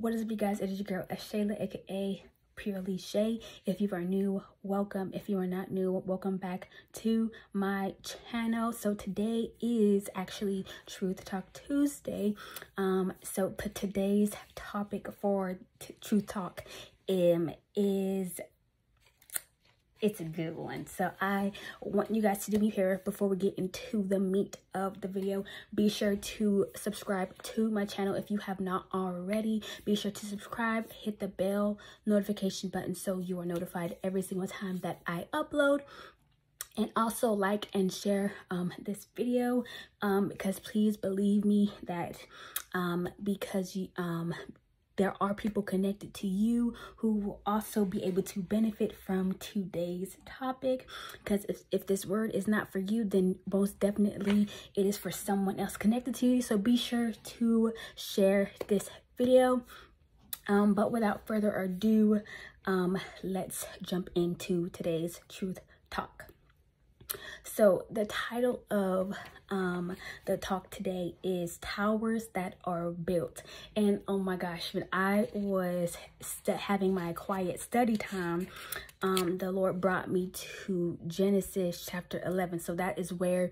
What is up, you guys? It is your girl, Shayla, aka Purely Shay. If you are new, welcome. If you are not new, welcome back to my channel. So today is actually Truth Talk Tuesday. Um, so today's topic for Truth Talk um, is it's a good one. So I want you guys to do me a favor before we get into the meat of the video. Be sure to subscribe to my channel if you have not already. Be sure to subscribe, hit the bell notification button so you are notified every single time that I upload and also like and share um, this video um, because please believe me that um, because you um, there are people connected to you who will also be able to benefit from today's topic. Because if, if this word is not for you then most definitely it is for someone else connected to you. So be sure to share this video. Um, but without further ado um, let's jump into today's truth talk so the title of um, the talk today is Towers That Are Built. And oh my gosh, when I was having my quiet study time, um, the Lord brought me to Genesis chapter 11. So that is where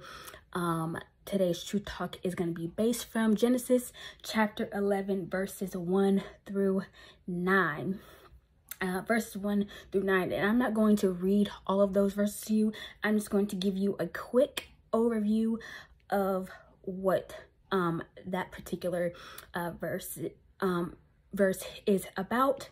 um, today's truth talk is going to be based from. Genesis chapter 11 verses 1 through 9 uh, verses 1 through 9. And I'm not going to read all of those verses to you. I'm just going to give you a quick overview of what um, that particular uh, verse um, verse is about.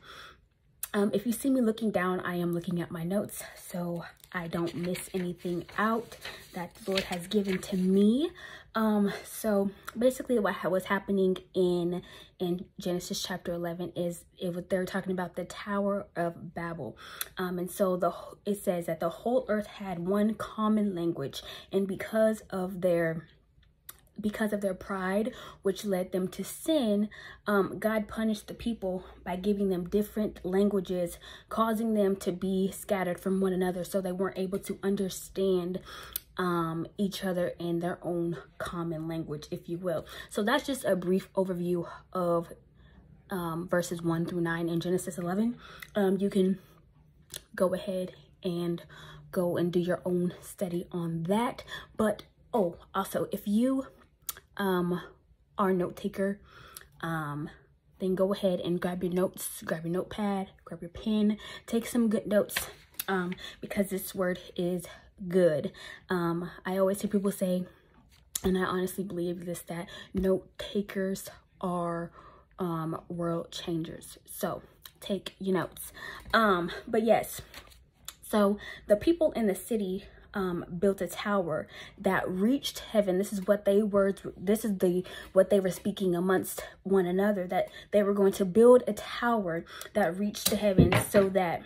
Um, if you see me looking down, I am looking at my notes so I don't miss anything out that the Lord has given to me. Um, so basically what was happening in in Genesis chapter 11 is it was they're talking about the Tower of Babel. Um, and so the it says that the whole earth had one common language and because of their because of their pride, which led them to sin, um, God punished the people by giving them different languages, causing them to be scattered from one another so they weren't able to understand um, each other in their own common language, if you will. So that's just a brief overview of um, verses 1 through 9 in Genesis 11. Um, you can go ahead and go and do your own study on that. But, oh, also, if you um, are note taker, um, then go ahead and grab your notes, grab your notepad, grab your pen, take some good notes um, because this word is good. Um, I always hear people say, and I honestly believe this, that note takers are um, world changers. So take your notes. Um, but yes, so the people in the city um, built a tower that reached heaven. This is what they were, this is the, what they were speaking amongst one another, that they were going to build a tower that reached to heaven so that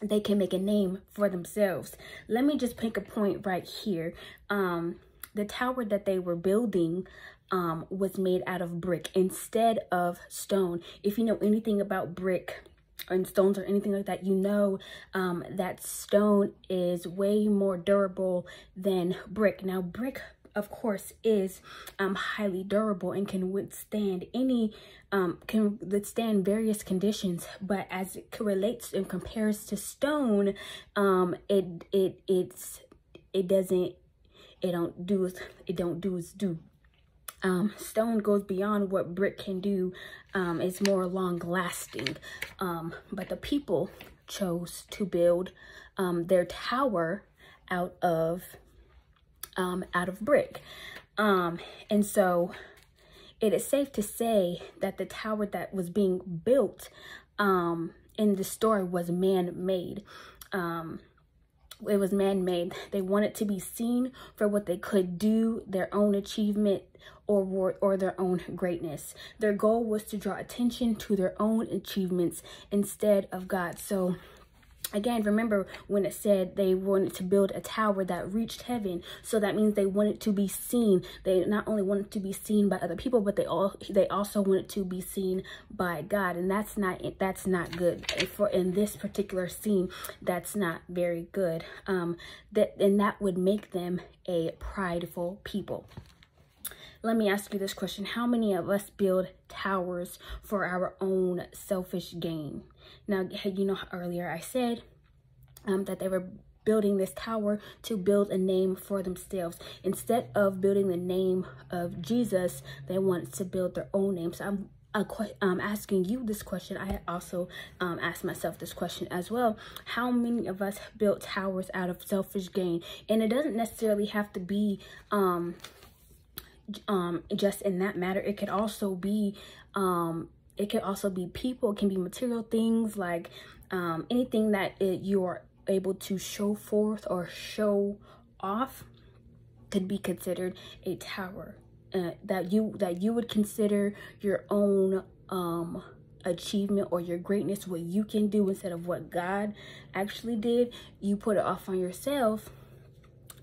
they can make a name for themselves. Let me just pick a point right here. Um, the tower that they were building um, was made out of brick instead of stone. If you know anything about brick, and stones or anything like that, you know um, that stone is way more durable than brick. Now, brick, of course, is um, highly durable and can withstand any, um, can withstand various conditions. But as it relates and compares to stone, um, it, it, it's, it doesn't, it don't do, it don't do its due um, stone goes beyond what brick can do. Um, it's more long lasting. Um, but the people chose to build um, their tower out of um, out of brick. Um, and so it is safe to say that the tower that was being built um, in the story was man-made. Um, it was man-made. They wanted to be seen for what they could do, their own achievement or or their own greatness. Their goal was to draw attention to their own achievements instead of God. So Again, remember when it said they wanted to build a tower that reached heaven. So that means they wanted to be seen. They not only wanted to be seen by other people, but they all they also wanted to be seen by God. And that's not that's not good. For in this particular scene, that's not very good. Um that and that would make them a prideful people. Let me ask you this question. How many of us build towers for our own selfish gain? Now, you know, earlier I said um, that they were building this tower to build a name for themselves. Instead of building the name of Jesus, they wanted to build their own name. So I'm um, asking you this question, I also um, asked myself this question as well. How many of us built towers out of selfish gain? And it doesn't necessarily have to be um, um, just in that matter. It could also be, um, it could also be people. It can be material things like um, anything that it, you are able to show forth or show off could be considered a tower uh, that you that you would consider your own um achievement or your greatness what you can do instead of what god actually did you put it off on yourself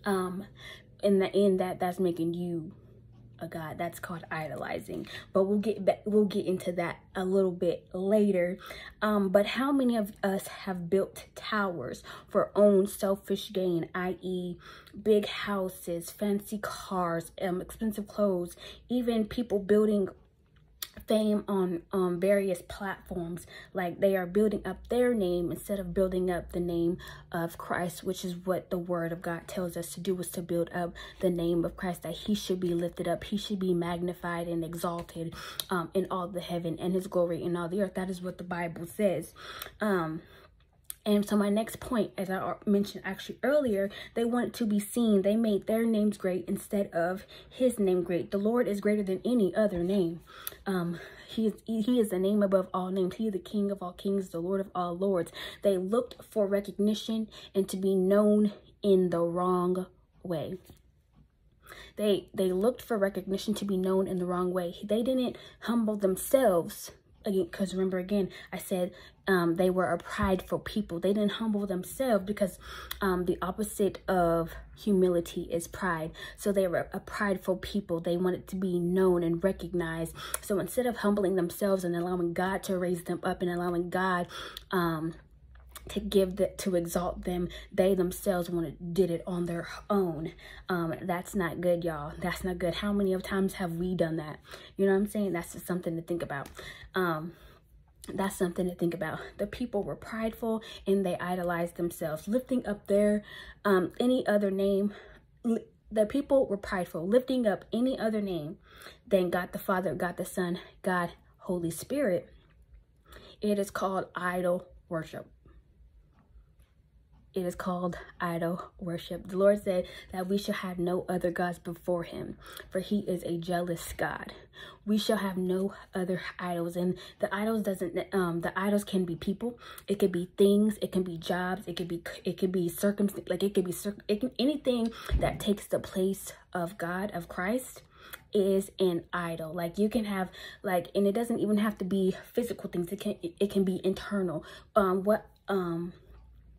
um in the end that that's making you a god that's called idolizing but we'll get back we'll get into that a little bit later. Um but how many of us have built towers for own selfish gain i.e big houses fancy cars um expensive clothes even people building fame on um, various platforms. Like they are building up their name instead of building up the name of Christ, which is what the word of God tells us to do is to build up the name of Christ, that he should be lifted up. He should be magnified and exalted um, in all the heaven and his glory in all the earth. That is what the Bible says. Um, and so my next point, as I mentioned actually earlier, they wanted to be seen. They made their names great instead of his name great. The Lord is greater than any other name. Um, he is, he is the name above all names. He is the King of all kings, the Lord of all lords. They looked for recognition and to be known in the wrong way. They, they looked for recognition to be known in the wrong way. They didn't humble themselves because remember again i said um, they were a prideful people. They didn't humble themselves because um, the opposite of humility is pride. So they were a prideful people. They wanted to be known and recognized. So instead of humbling themselves and allowing god to raise them up and allowing god um, to give that to exalt them. They themselves wanted did it on their own. Um that's not good y'all. That's not good. How many of times have we done that? You know what i'm saying? That's just something to think about. Um that's something to think about. The people were prideful and they idolized themselves. Lifting up their um any other name the people were prideful. Lifting up any other name than god the father god the son god holy spirit it is called idol worship it is called idol worship. The Lord said that we shall have no other gods before him, for he is a jealous God. We shall have no other idols. And the idols doesn't um the idols can be people, it could be things, it can be jobs, it could be it could be circumstance like it could be it can anything that takes the place of God, of Christ is an idol like you can have like and it doesn't even have to be physical things it can it, it can be internal um what um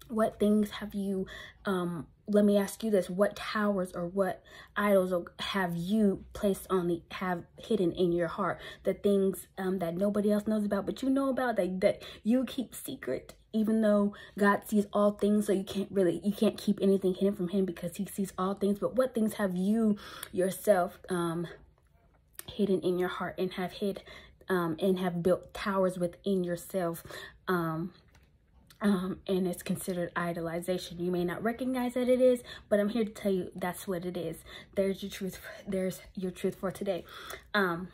what things have you um let me ask you this what towers or what idols have you placed on the have hidden in your heart? The things um that nobody else knows about but you know about that that you keep secret even though god sees all things so you can't really you can't keep anything hidden from him because he sees all things but what things have you yourself um hidden in your heart and have hid um and have built towers within yourself um um, and it's considered idolization. You may not recognize that it is, but I'm here to tell you that's what it is. There's your truth. There's your truth for today. Um,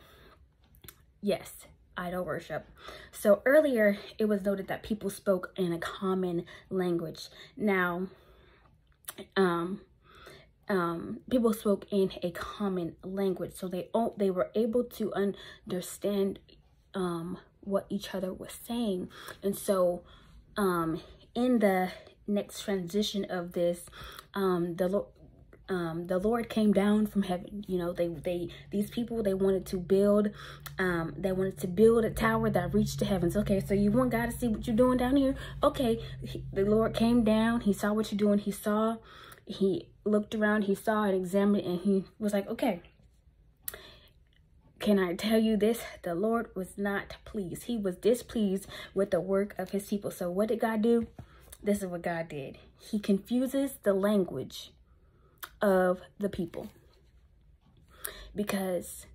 yes, idol worship. So earlier, it was noted that people spoke in a common language. Now, um, um, people spoke in a common language, so they they were able to understand um, what each other was saying, and so um, in the next transition of this, um, the um, the Lord came down from heaven. You know, they they these people they wanted to build, um, they wanted to build a tower that reached the heavens. Okay, so you want God to see what you're doing down here? Okay, he, the Lord came down. He saw what you're doing. He saw, he looked around. He saw and examined, and he was like, okay can I tell you this? The Lord was not pleased. He was displeased with the work of his people. So what did God do? This is what God did. He confuses the language of the people. because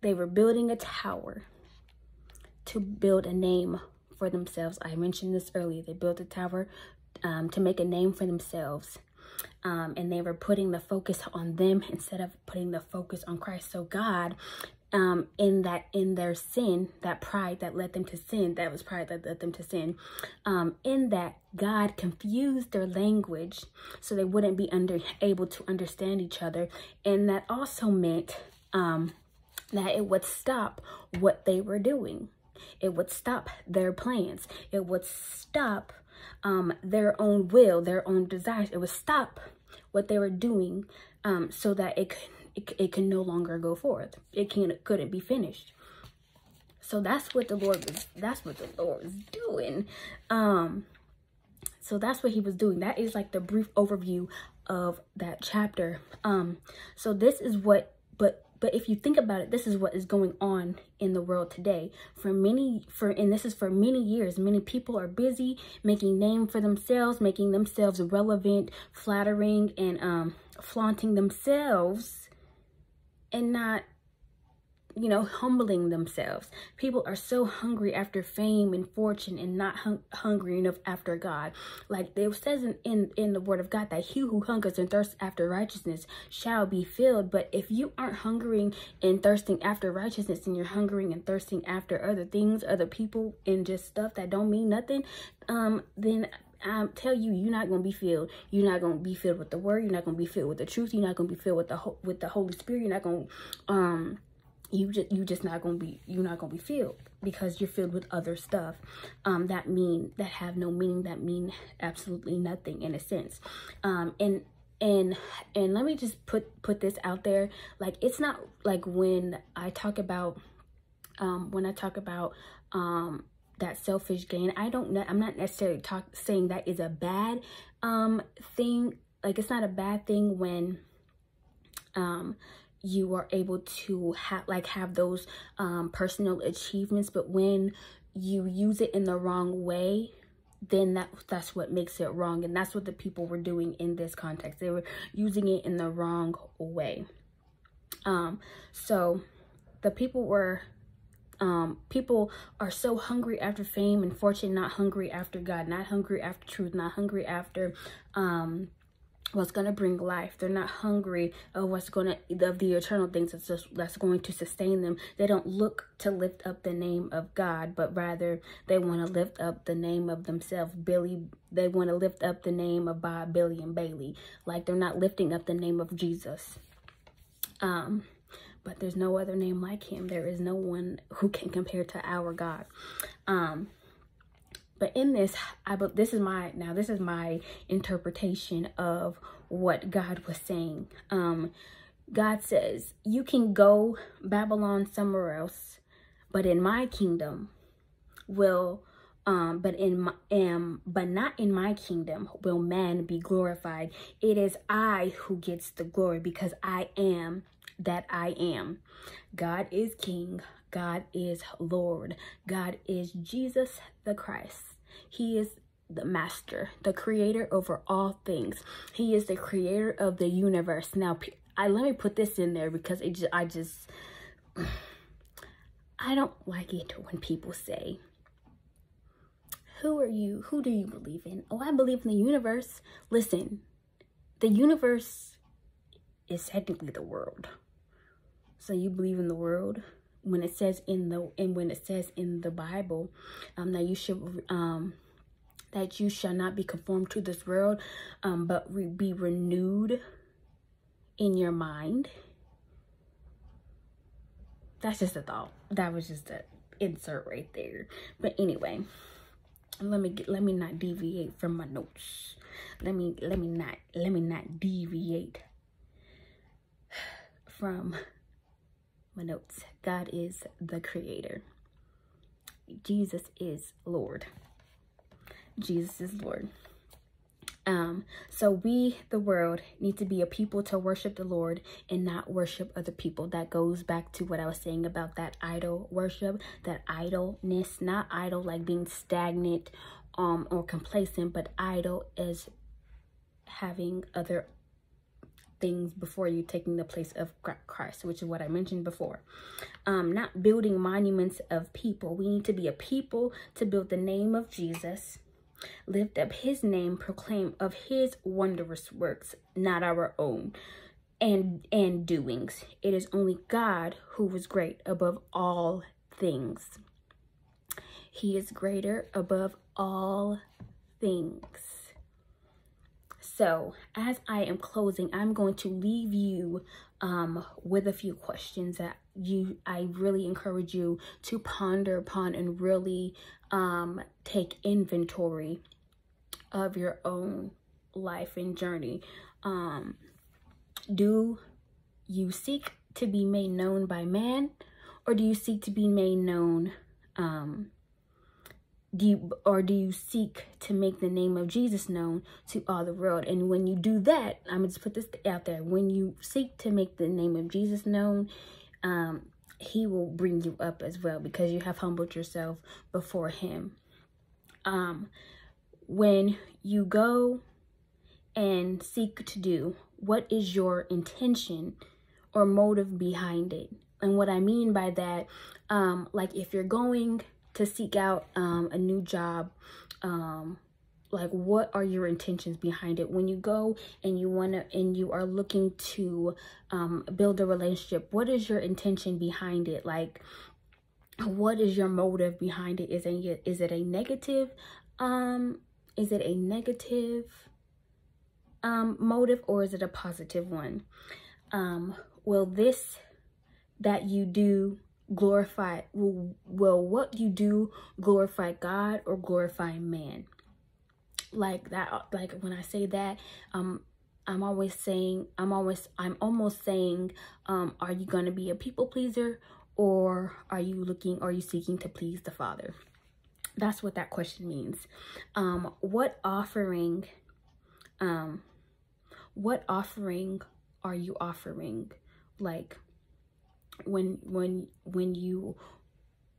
they were building a tower to build a name for themselves. I mentioned this earlier. They built a tower um, to make a name for themselves. Um, and they were putting the focus on them instead of putting the focus on Christ. So God, um, in that in their sin, that pride that led them to sin, that was pride that led them to sin. Um, in that God confused their language so they wouldn't be under able to understand each other, and that also meant um, that it would stop what they were doing. It would stop their plans. It would stop um, their own will, their own desires. It would stop what they were doing um, so that it it, it can no longer go forth. It can couldn't be finished. So that's what the Lord was. That's what the Lord was doing. Um, so that's what he was doing. That is like the brief overview of that chapter. Um, so this is what, but but if you think about it, this is what is going on in the world today. For many, for and this is for many years, many people are busy making name for themselves, making themselves relevant, flattering, and um, flaunting themselves, and not you know, humbling themselves. People are so hungry after fame and fortune and not hung hungry enough after God. Like it says in, in, in the word of God that he who hungers and thirsts after righteousness shall be filled. But if you aren't hungering and thirsting after righteousness and you're hungering and thirsting after other things, other people and just stuff that don't mean nothing, um, then I tell you, you're not gonna be filled. You're not gonna be filled with the word. You're not gonna be filled with the truth. You're not gonna be filled with the with the Holy Spirit. You're not gonna um you just you just not gonna be you're not gonna be filled because you're filled with other stuff um that mean that have no meaning that mean absolutely nothing in a sense. Um and and and let me just put put this out there. Like it's not like when i talk about um when i talk about um that selfish gain i don't i'm not necessarily talk saying that is a bad um thing. Like it's not a bad thing when um you are able to have like have those um, personal achievements but when you use it in the wrong way then that that's what makes it wrong and that's what the people were doing in this context. They were using it in the wrong way. Um so the people were um people are so hungry after fame and fortune not hungry after god not hungry after truth not hungry after um what's going to bring life. They're not hungry of what's going to, of the eternal things that's, just, that's going to sustain them. They don't look to lift up the name of God, but rather they want to lift up the name of themselves. Billy, they want to lift up the name of Bob, Billy, and Bailey. Like they're not lifting up the name of Jesus. Um, but there's no other name like him. There is no one who can compare to our God. Um, but in this, I but this is my now this is my interpretation of what God was saying. Um, God says, "You can go Babylon somewhere else, but in my kingdom will um but in my am but not in my kingdom will man be glorified it is i who gets the glory because i am that i am god is king God is Lord. God is Jesus the Christ. He is the master, the creator over all things. He is the creator of the universe. Now, I let me put this in there because it just, I just, I don't like it when people say, who are you? Who do you believe in? Oh, I believe in the universe. Listen, the universe is technically the world. So you believe in the world? When it says in the and when it says in the Bible um, that you should um, that you shall not be conformed to this world, um, but re be renewed in your mind. That's just a thought. That was just a insert right there. But anyway, let me get, let me not deviate from my notes. Let me let me not let me not deviate from my notes. God is the creator. Jesus is Lord. Jesus is Lord. Um, so we, the world, need to be a people to worship the Lord and not worship other people. That goes back to what I was saying about that idol worship, that idleness, not idle like being stagnant um, or complacent, but idle is having other things before you taking the place of Christ, which is what I mentioned before. Um, not building monuments of people. We need to be a people to build the name of Jesus, lift up his name, proclaim of his wondrous works, not our own and and doings. It is only God who is great above all things. He is greater above all things. So, as I am closing, I'm going to leave you um, with a few questions that you I really encourage you to ponder upon and really um, take inventory of your own life and journey. Um, do you seek to be made known by man or do you seek to be made known um, do you or do you seek to make the name of Jesus known to all the world? And when you do that, I'm gonna just put this out there. When you seek to make the name of Jesus known, um, he will bring you up as well because you have humbled yourself before him. Um, when you go and seek to do, what is your intention or motive behind it? And what I mean by that, um, like if you're going to seek out um, a new job um, like what are your intentions behind it? When you go and you want to and you are looking to um, build a relationship what is your intention behind it? Like what is your motive behind it? Is it is it a negative um is it a negative um motive or is it a positive one? Um will this that you do glorify will, will what you do glorify god or glorify man? Like that like when i say that um i'm always saying i'm always i'm almost saying um are you going to be a people pleaser or are you looking are you seeking to please the father? That's what that question means. Um what offering um what offering are you offering? Like when when when you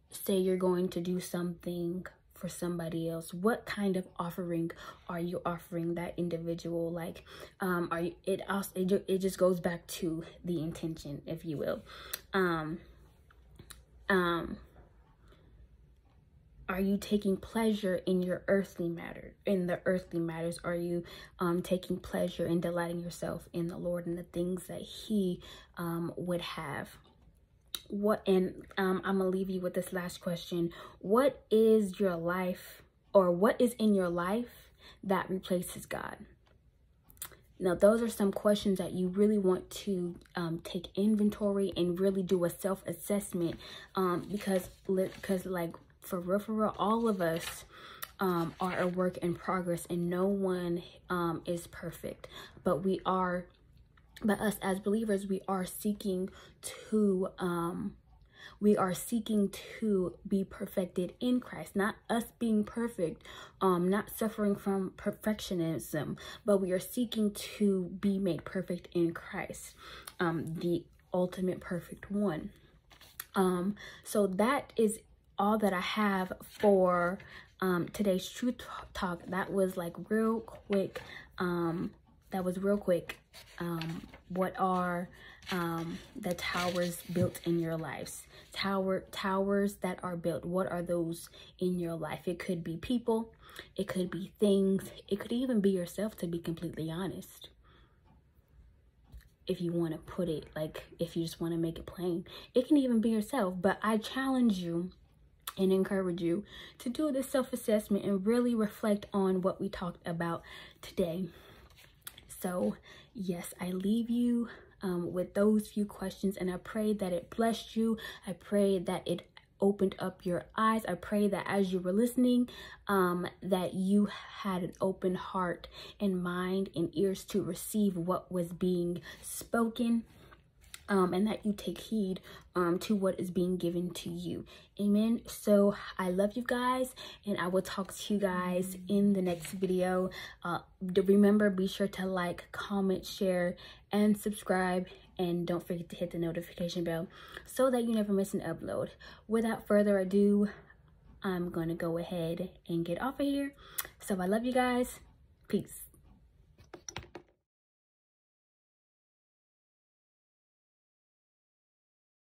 say you're going to do something for somebody else what kind of offering are you offering that individual? Like um are you it also it, it just goes back to the intention if you will. Um um are you taking pleasure in your earthly matter in the earthly matters? Are you um taking pleasure in delighting yourself in the lord and the things that he um would have what and um, i'm gonna leave you with this last question. What is your life or what is in your life that replaces god? Now those are some questions that you really want to um, take inventory and really do a self-assessment um, because because like for real for real all of us um, are a work in progress and no one um, is perfect. But we are but us as believers we are seeking to um we are seeking to be perfected in Christ. Not us being perfect um not suffering from perfectionism but we are seeking to be made perfect in Christ um the ultimate perfect one. Um so that is all that I have for um today's truth talk. That was like real quick um that was real quick um, what are um, the towers built in your lives? Tower towers that are built what are those in your life? It could be people it could be things it could even be yourself to be completely honest. If you want to put it like if you just want to make it plain. It can even be yourself but i challenge you and encourage you to do this self-assessment and really reflect on what we talked about today so yes, I leave you um, with those few questions and I pray that it blessed you. I pray that it opened up your eyes. I pray that as you were listening, um, that you had an open heart and mind and ears to receive what was being spoken um, and that you take heed um, to what is being given to you. Amen. So I love you guys and I will talk to you guys in the next video. Uh, remember, be sure to like, comment, share, and subscribe. And don't forget to hit the notification bell so that you never miss an upload. Without further ado, I'm going to go ahead and get off of here. So I love you guys. Peace.